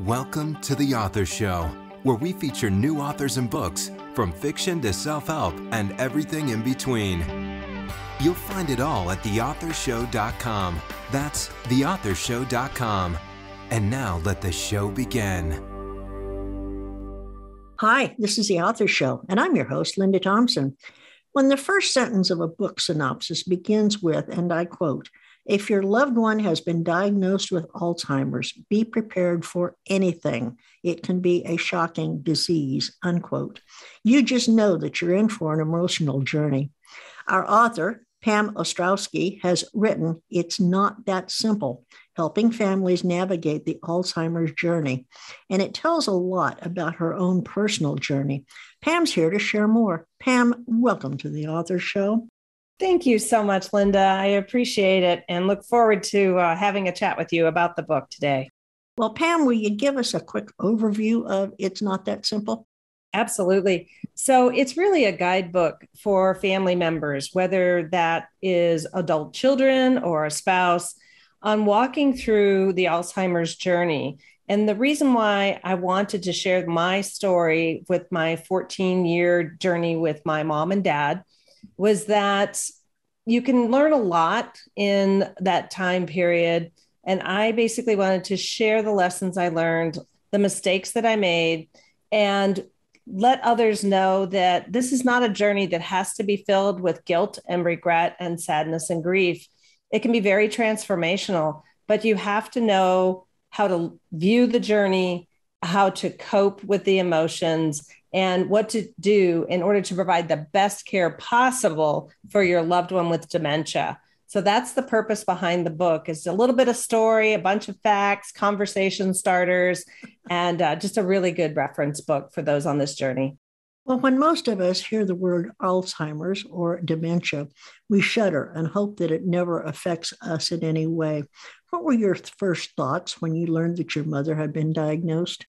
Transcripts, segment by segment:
Welcome to The Authors Show, where we feature new authors and books, from fiction to self help and everything in between. You'll find it all at theauthorshow.com. That's theauthorshow.com. And now let the show begin. Hi, this is The Authors Show, and I'm your host, Linda Thompson. When the first sentence of a book synopsis begins with, and I quote, if your loved one has been diagnosed with Alzheimer's, be prepared for anything. It can be a shocking disease, unquote. You just know that you're in for an emotional journey. Our author, Pam Ostrowski, has written It's Not That Simple Helping Families Navigate the Alzheimer's Journey. And it tells a lot about her own personal journey. Pam's here to share more. Pam, welcome to the Authors Show. Thank you so much, Linda. I appreciate it and look forward to uh, having a chat with you about the book today. Well, Pam, will you give us a quick overview of It's Not That Simple? Absolutely. So, it's really a guidebook for family members, whether that is adult children or a spouse, on walking through the Alzheimer's journey. And the reason why I wanted to share my story with my 14 year journey with my mom and dad was that you can learn a lot in that time period. And I basically wanted to share the lessons I learned, the mistakes that I made, and let others know that this is not a journey that has to be filled with guilt and regret and sadness and grief. It can be very transformational, but you have to know how to view the journey, how to cope with the emotions, and what to do in order to provide the best care possible for your loved one with dementia. So that's the purpose behind the book is a little bit of story, a bunch of facts, conversation starters, and uh, just a really good reference book for those on this journey. Well, when most of us hear the word Alzheimer's or dementia, we shudder and hope that it never affects us in any way. What were your first thoughts when you learned that your mother had been diagnosed?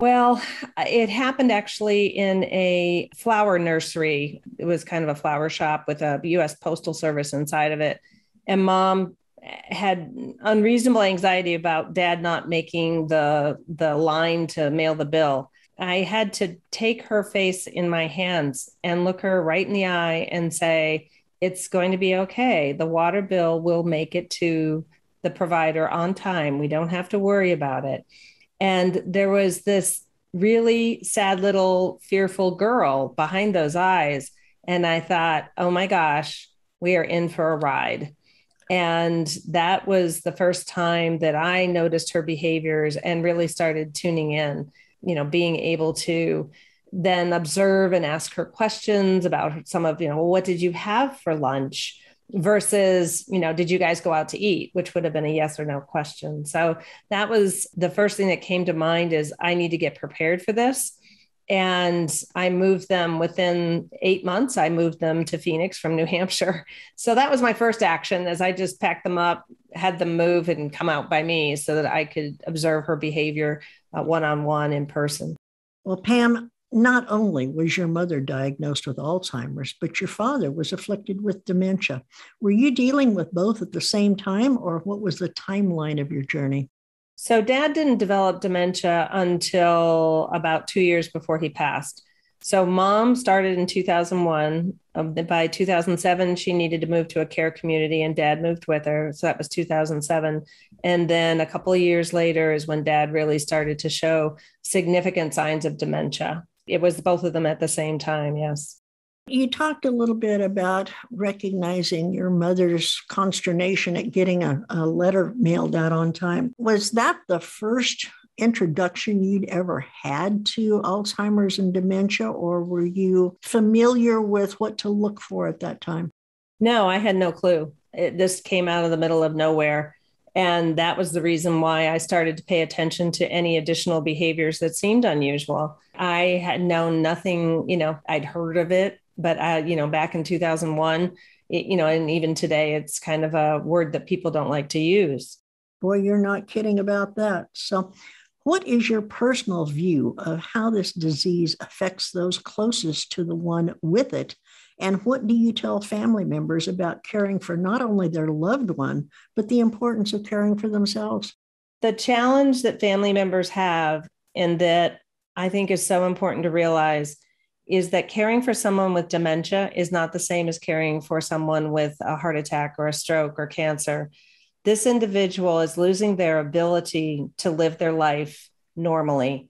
Well, it happened actually in a flower nursery. It was kind of a flower shop with a US Postal Service inside of it. And mom had unreasonable anxiety about dad not making the the line to mail the bill. I had to take her face in my hands and look her right in the eye and say, It's going to be okay. The water bill will make it to the provider on time. We don't have to worry about it. And there was this really sad little fearful girl behind those eyes. And I thought, oh my gosh, we are in for a ride. And that was the first time that I noticed her behaviors and really started tuning in, you know, being able to then observe and ask her questions about some of, you know, well, what did you have for lunch? Versus you know did you guys go out to eat which would have been a yes or no question. So that was the first thing that came to mind is i need to get prepared for this. And i moved them within eight months i moved them to phoenix from new hampshire. So that was my first action as i just packed them up had them move and come out by me so that i could observe her behavior one on one in person. Well pam not only was your mother diagnosed with Alzheimer's, but your father was afflicted with dementia. Were you dealing with both at the same time, or what was the timeline of your journey? So, dad didn't develop dementia until about two years before he passed. So, mom started in 2001. Um, by 2007, she needed to move to a care community, and dad moved with her. So, that was 2007. And then a couple of years later is when dad really started to show significant signs of dementia it was both of them at the same time. Yes. You talked a little bit about recognizing your mother's consternation at getting a, a, letter mailed out on time. Was that the first introduction you'd ever had to Alzheimer's and dementia, or were you familiar with what to look for at that time? No, I had no clue. It, this came out of the middle of nowhere. And that was the reason why I started to pay attention to any additional behaviors that seemed unusual. I had known nothing, you know, I'd heard of it, but I, you know, back in 2001, it, you know, and even today, it's kind of a word that people don't like to use. Boy, you're not kidding about that. So, what is your personal view of how this disease affects those closest to the one with it and what do you tell family members about caring for not only their loved one, but the importance of caring for themselves? The challenge that family members have, and that I think is so important to realize, is that caring for someone with dementia is not the same as caring for someone with a heart attack or a stroke or cancer. This individual is losing their ability to live their life normally.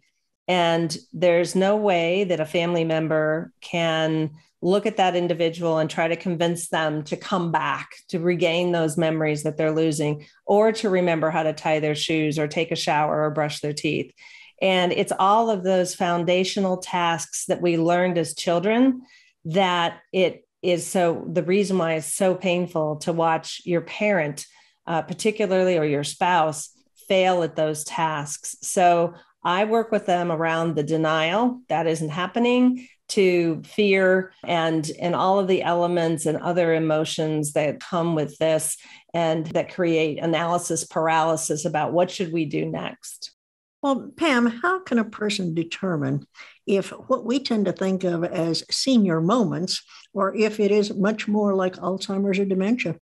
And there's no way that a family member can look at that individual and try to convince them to come back to regain those memories that they're losing or to remember how to tie their shoes or take a shower or brush their teeth. And it's all of those foundational tasks that we learned as children that it is so the reason why it's so painful to watch your parent, uh, particularly or your spouse, fail at those tasks. So I work with them around the denial that isn't happening to fear and and all of the elements and other emotions that come with this and that create analysis paralysis about what should we do next. Well pam how can a person determine if what we tend to think of as senior moments or if it is much more like alzheimer's or dementia?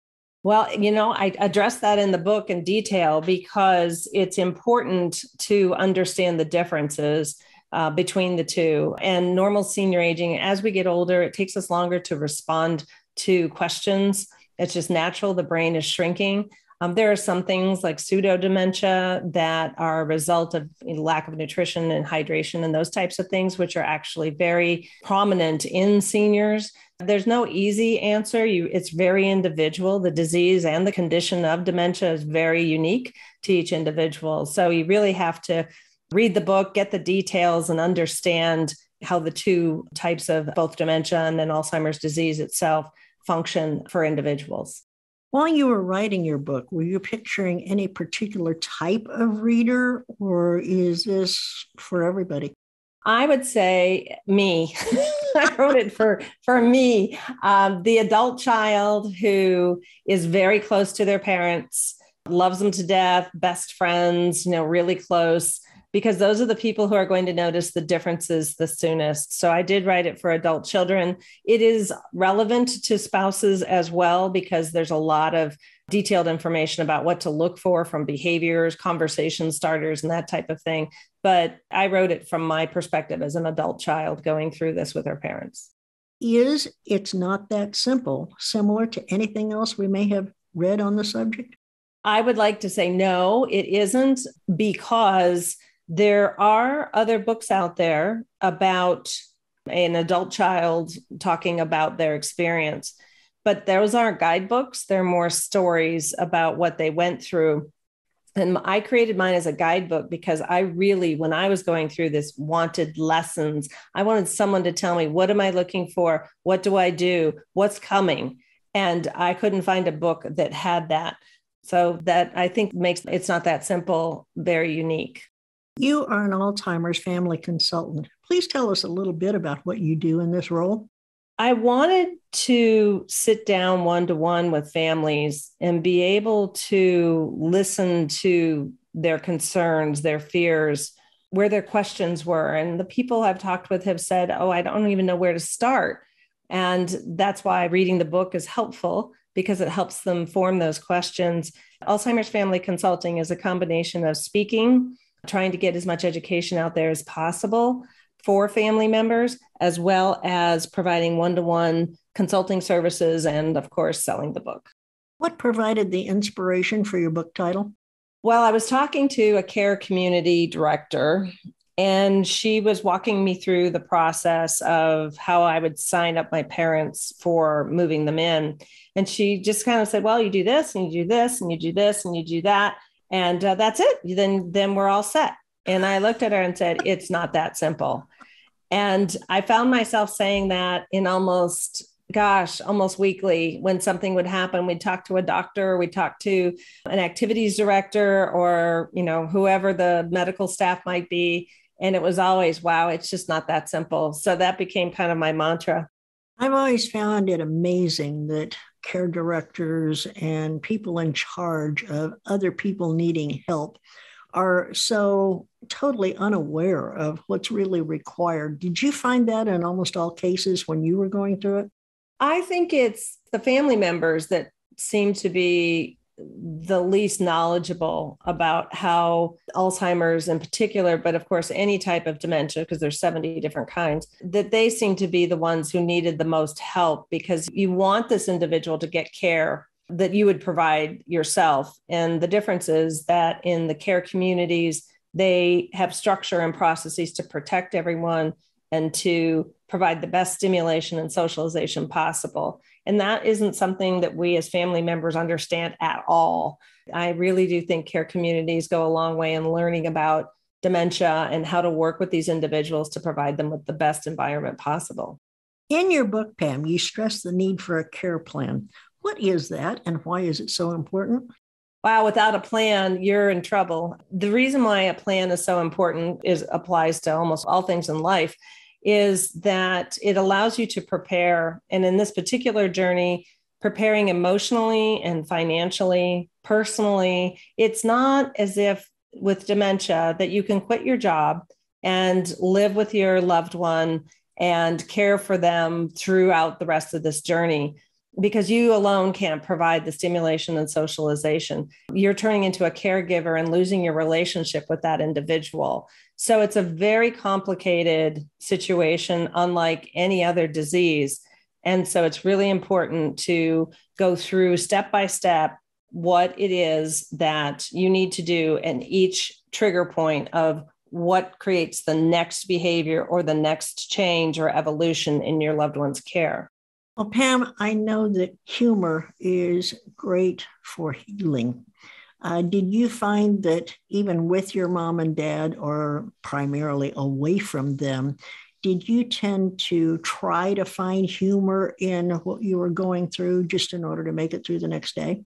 Well, you know, I address that in the book in detail because it's important to understand the differences uh, between the two. And normal senior aging, as we get older, it takes us longer to respond to questions. It's just natural. The brain is shrinking. Um, there are some things like pseudo dementia that are a result of lack of nutrition and hydration and those types of things, which are actually very prominent in seniors. There's no easy answer. You, it's very individual. The disease and the condition of dementia is very unique to each individual. So you really have to read the book, get the details, and understand how the two types of both dementia and then Alzheimer's disease itself function for individuals. While you were writing your book, were you picturing any particular type of reader, or is this for everybody? I would say me. I wrote it for for me, um, the adult child who is very close to their parents, loves them to death, best friends, you know, really close, because those are the people who are going to notice the differences the soonest. So I did write it for adult children. It is relevant to spouses as well because there's a lot of detailed information about what to look for from behaviors, conversation starters, and that type of thing. But I wrote it from my perspective as an adult child going through this with her parents. Is it's not that simple, similar to anything else we may have read on the subject? I would like to say no, it isn't because there are other books out there about an adult child talking about their experience, but those aren't guidebooks. They're more stories about what they went through. And I created mine as a guidebook because I really, when I was going through this, wanted lessons. I wanted someone to tell me, what am I looking for? What do I do? What's coming? And I couldn't find a book that had that. So that I think makes it's not that simple, very unique. You are an Alzheimer's family consultant. Please tell us a little bit about what you do in this role. I wanted to sit down one to one with families and be able to listen to their concerns, their fears, where their questions were. And the people I've talked with have said, Oh, I don't even know where to start. And that's why reading the book is helpful because it helps them form those questions. Alzheimer's Family Consulting is a combination of speaking trying to get as much education out there as possible for family members, as well as providing one to one consulting services and, of course, selling the book. What provided the inspiration for your book title? Well, I was talking to a care community director, and she was walking me through the process of how I would sign up my parents for moving them in. And she just kind of said, Well, you do this, and you do this, and you do this, and you do that and uh, that's it. Then then we're all set. And i looked at her and said it's not that simple. And i found myself saying that in almost gosh almost weekly. When something would happen we'd talk to a doctor we'd talk to an activities director or you know whoever the medical staff might be. And it was always wow it's just not that simple. So that became kind of my mantra. I've always found it amazing that care directors and people in charge of other people needing help are so totally unaware of what's really required. Did you find that in almost all cases when you were going through it? I think it's the family members that seem to be the least knowledgeable about how Alzheimer's in particular, but of course, any type of dementia, because there's 70 different kinds, that they seem to be the ones who needed the most help because you want this individual to get care that you would provide yourself. And the difference is that in the care communities, they have structure and processes to protect everyone and to provide the best stimulation and socialization possible. And that isn't something that we as family members understand at all. I really do think care communities go a long way in learning about dementia and how to work with these individuals to provide them with the best environment possible. In your book, Pam, you stress the need for a care plan. What is that and why is it so important? Wow, without a plan, you're in trouble. The reason why a plan is so important is applies to almost all things in life is that it allows you to prepare and in this particular journey preparing emotionally and financially, personally, it's not as if with dementia that you can quit your job and live with your loved one and care for them throughout the rest of this journey because you alone can't provide the stimulation and socialization. You're turning into a caregiver and losing your relationship with that individual. So it's a very complicated situation, unlike any other disease. And so it's really important to go through step by step what it is that you need to do and each trigger point of what creates the next behavior or the next change or evolution in your loved one's care. Well, Pam, I know that humor is great for healing. Uh, did you find that even with your mom and dad, or primarily away from them, did you tend to try to find humor in what you were going through just in order to make it through the next day?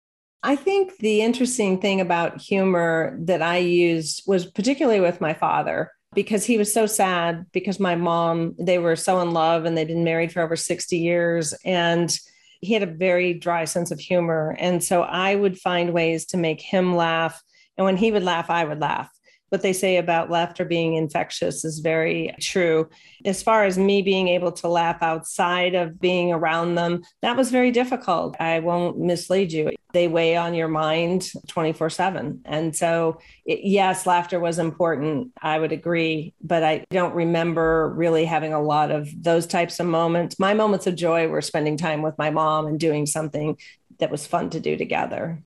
I think the interesting thing about humor that I used was particularly with my father because he was so sad because my mom, they were so in love and they'd been married for over 60 years. And he had a very dry sense of humor. And so I would find ways to make him laugh. And when he would laugh, I would laugh what they say about laughter being infectious is very true. As far as me being able to laugh outside of being around them, that was very difficult. I won't mislead you. They weigh on your mind 24 7. And so, it, yes, laughter was important. I would agree, but I don't remember really having a lot of those types of moments. My moments of joy were spending time with my mom and doing something that was fun to do together.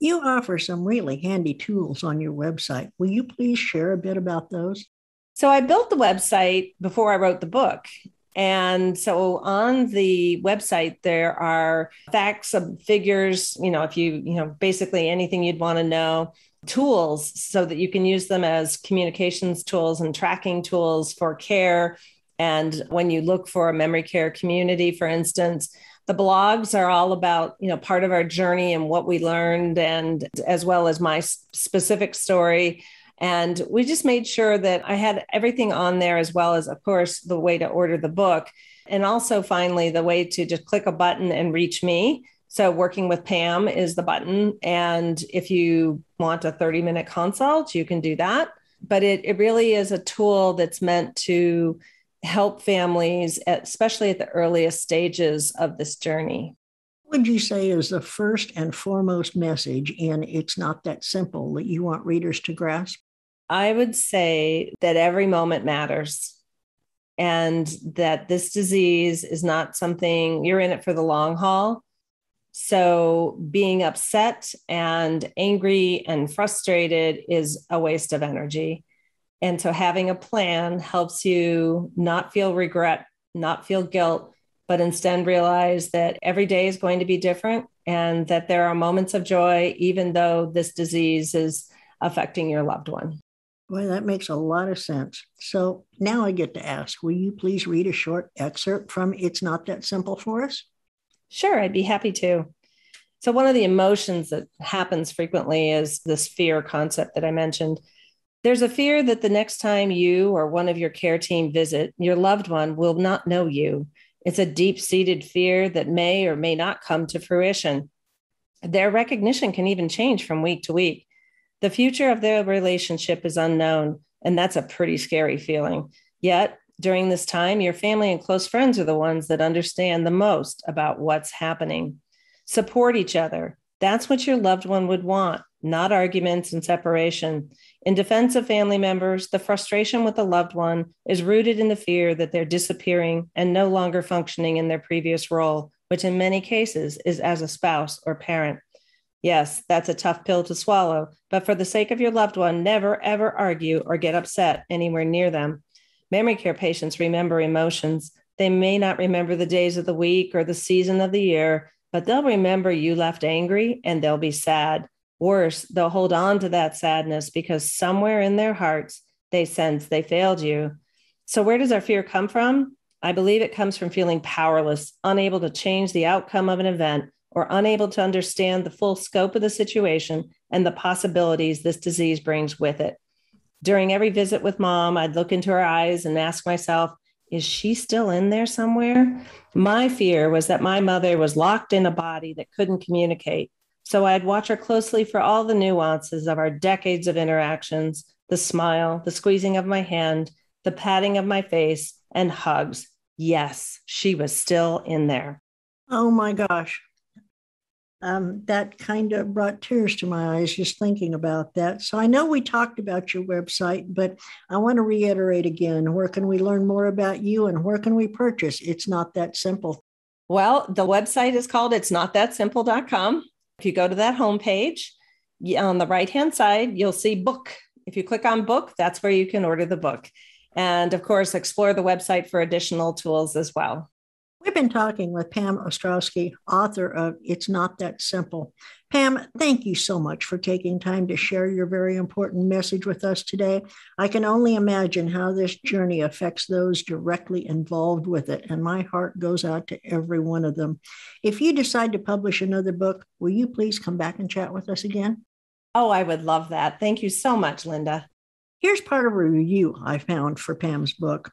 You offer some really handy tools on your website. Will you please share a bit about those? So, I built the website before I wrote the book. And so on the website, there are facts of figures, you know, if you, you know, basically anything you'd want to know, tools so that you can use them as communications tools and tracking tools for care. And when you look for a memory care community, for instance, the blogs are all about you know part of our journey and what we learned and as well as my specific story. And we just made sure that i had everything on there as well as of course the way to order the book and also finally the way to just click a button and reach me. So working with pam is the button. And if you want a 30 minute consult you can do that. But it, it really is a tool that's meant to help families, especially at the earliest stages of this journey. What would you say is the first and foremost message And It's Not That Simple that you want readers to grasp? I would say that every moment matters and that this disease is not something you're in it for the long haul. So, being upset and angry and frustrated is a waste of energy. And so having a plan helps you not feel regret, not feel guilt, but instead realize that every day is going to be different and that there are moments of joy, even though this disease is affecting your loved one. Boy, that makes a lot of sense. So now I get to ask will you please read a short excerpt from It's Not That Simple for us? Sure, I'd be happy to. So, one of the emotions that happens frequently is this fear concept that I mentioned. There's a fear that the next time you or one of your care team visit, your loved one will not know you. It's a deep seated fear that may or may not come to fruition. Their recognition can even change from week to week. The future of their relationship is unknown, and that's a pretty scary feeling. Yet, during this time, your family and close friends are the ones that understand the most about what's happening. Support each other, That's what your loved one would want, not arguments and separation. In defense of family members, the frustration with a loved one is rooted in the fear that they're disappearing and no longer functioning in their previous role, which in many cases is as a spouse or parent. Yes, that's a tough pill to swallow, but for the sake of your loved one, never ever argue or get upset anywhere near them. Memory care patients remember emotions. They may not remember the days of the week or the season of the year, but they'll remember you left angry and they'll be sad. Worse, they'll hold on to that sadness because somewhere in their hearts, they sense they failed you. So, where does our fear come from? I believe it comes from feeling powerless, unable to change the outcome of an event, or unable to understand the full scope of the situation and the possibilities this disease brings with it. During every visit with mom, I'd look into her eyes and ask myself, is she still in there somewhere? My fear was that my mother was locked in a body that couldn't communicate. So I'd watch her closely for all the nuances of our decades of interactions the smile, the squeezing of my hand, the patting of my face, and hugs. Yes, she was still in there. Oh my gosh um, that kind of brought tears to my eyes just thinking about that. So I know we talked about your website, but I want to reiterate again where can we learn more about you and where can we purchase? It's not that simple. Well, the website is called it's not that simple.com. If you go to that homepage, on the right hand side, you'll see book. If you click on book, that's where you can order the book. And of course, explore the website for additional tools as well. Been talking with Pam Ostrowski, author of It's Not That Simple. Pam, thank you so much for taking time to share your very important message with us today. I can only imagine how this journey affects those directly involved with it, and my heart goes out to every one of them. If you decide to publish another book, will you please come back and chat with us again? Oh, I would love that. Thank you so much, Linda. Here's part of a review I found for Pam's book.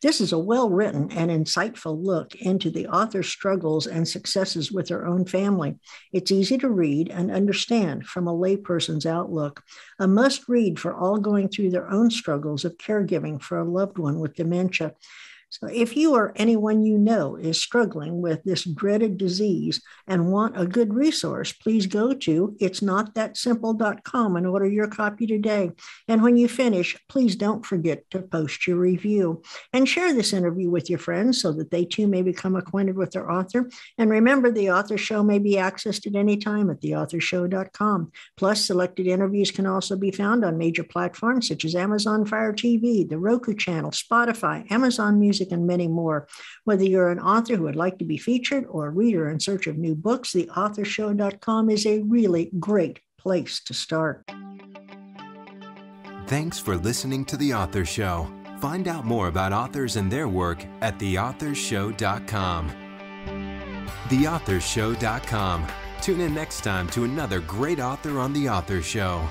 This is a well written and insightful look into the author's struggles and successes with her own family. It's easy to read and understand from a layperson's outlook, a must read for all going through their own struggles of caregiving for a loved one with dementia. So, if you or anyone you know is struggling with this dreaded disease and want a good resource, please go to it's not that simple.com and order your copy today. And when you finish, please don't forget to post your review and share this interview with your friends so that they too may become acquainted with their author. And remember, the authors show may be accessed at any time at theauthorshow.com. Plus, selected interviews can also be found on major platforms such as Amazon Fire TV, the Roku channel, Spotify, Amazon Music music, and many more. Whether you're an author who would like to be featured or a reader in search of new books, theauthorshow.com is a really great place to start. Thanks for listening to The Authors Show. Find out more about authors and their work at theauthorshow.com. Theauthorshow.com. Tune in next time to another great author on The Authors Show.